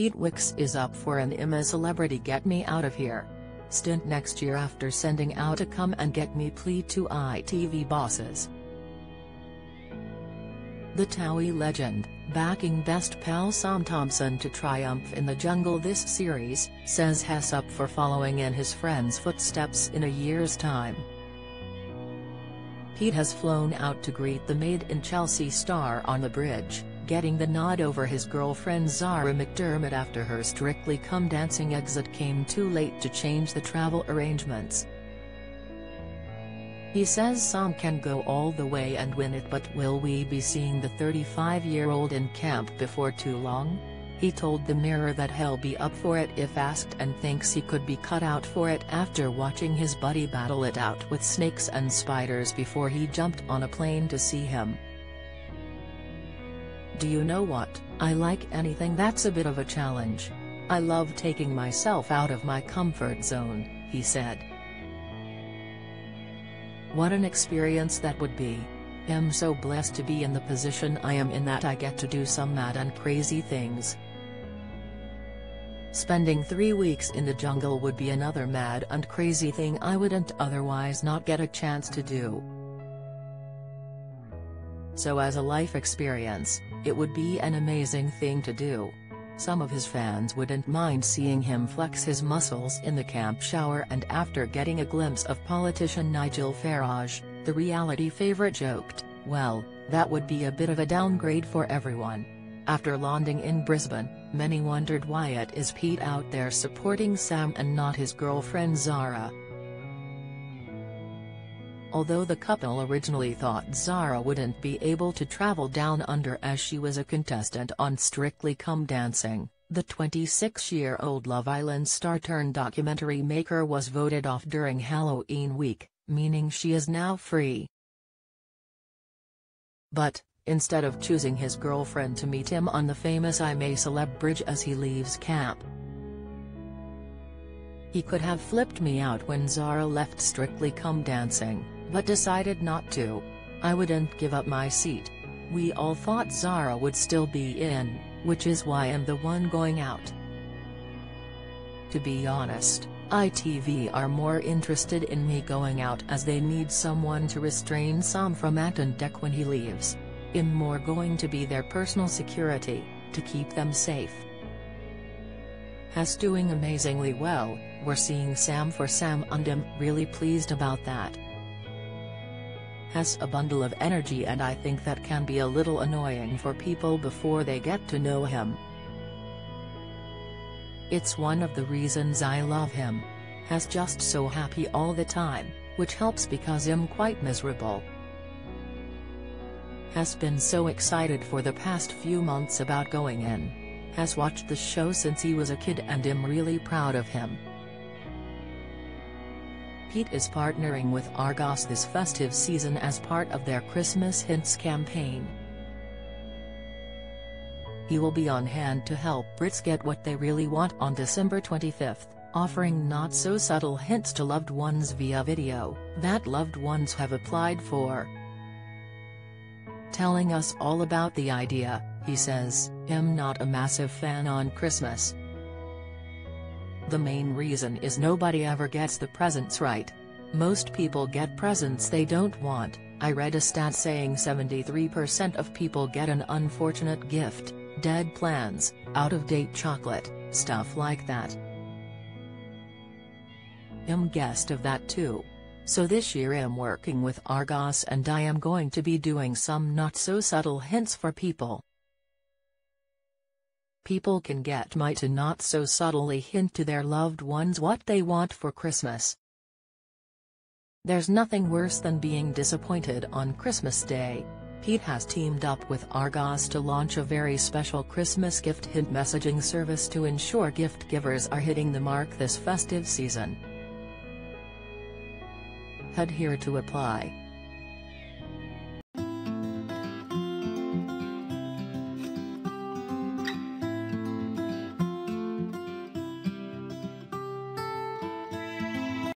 Pete Wicks is up for I'm A Celebrity Get Me Out of Here stint next year after sending out a come and get me plea to ITV bosses. The Towie legend, backing best pal Sam Thompson to triumph in the jungle this series, says Hess up for following in his friend's footsteps in a year's time. Pete has flown out to greet the Made in Chelsea star on the bridge, getting the nod over his girlfriend Zara McDermott after her Strictly Come Dancing exit came too late to change the travel arrangements. He says Sam can go all the way and win it but will we be seeing the 35-year-old in camp before too long? He told the Mirror that he'll be up for it if asked and thinks he could be cut out for it after watching his buddy battle it out with snakes and spiders before he jumped on a plane to see him. Do you know what, I like anything that's a bit of a challenge. I love taking myself out of my comfort zone, he said. What an experience that would be. I'm so blessed to be in the position I am in that I get to do some mad and crazy things. Spending three weeks in the jungle would be another mad and crazy thing I wouldn't otherwise not get a chance to do. So as a life experience, it would be an amazing thing to do. Some of his fans wouldn't mind seeing him flex his muscles in the camp shower and after getting a glimpse of politician Nigel Farage, the reality favourite joked, well, that would be a bit of a downgrade for everyone. After landing in Brisbane, many wondered why it is Pete out there supporting Sam and not his girlfriend Zara. Although the couple originally thought Zara wouldn't be able to travel down under as she was a contestant on Strictly Come Dancing, the 26-year-old Love Island star-turned-documentary maker was voted off during Halloween week, meaning she is now free. But, instead of choosing his girlfriend to meet him on the famous I'm a Celeb bridge as he leaves camp, he could have flipped me out when Zara left Strictly Come Dancing but decided not to. I wouldn't give up my seat. We all thought Zara would still be in, which is why I'm the one going out. To be honest, ITV are more interested in me going out as they need someone to restrain Sam from Dec when he leaves. I'm more going to be their personal security, to keep them safe. Hess doing amazingly well, we're seeing Sam for Sam and I'm really pleased about that has a bundle of energy and I think that can be a little annoying for people before they get to know him. It's one of the reasons I love him. Has just so happy all the time, which helps because I'm quite miserable. Has been so excited for the past few months about going in. Has watched the show since he was a kid and I'm really proud of him. Pete is partnering with Argos this festive season as part of their Christmas Hints campaign. He will be on hand to help Brits get what they really want on December 25, offering not-so-subtle hints to loved ones via video, that loved ones have applied for. Telling us all about the idea, he says, I'm not a massive fan on Christmas, the main reason is nobody ever gets the presents right. Most people get presents they don't want, I read a stat saying 73% of people get an unfortunate gift, dead plans, out-of-date chocolate, stuff like that. I'm guest of that too. So this year I'm working with Argos and I am going to be doing some not so subtle hints for people. People can get my to not so subtly hint to their loved ones what they want for Christmas. There's nothing worse than being disappointed on Christmas Day. Pete has teamed up with Argos to launch a very special Christmas gift hint messaging service to ensure gift givers are hitting the mark this festive season. Head here to apply.